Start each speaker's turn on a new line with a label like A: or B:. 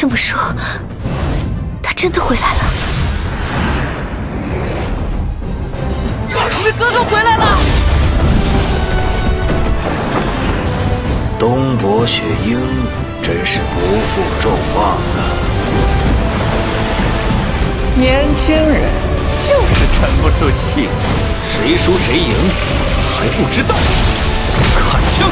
A: 这么说，他真的回来了。
B: 师哥哥回来了！
C: 东伯雪鹰真是不负众望啊！
B: 年轻人就是沉不住气。谁输谁赢还不知道，看枪！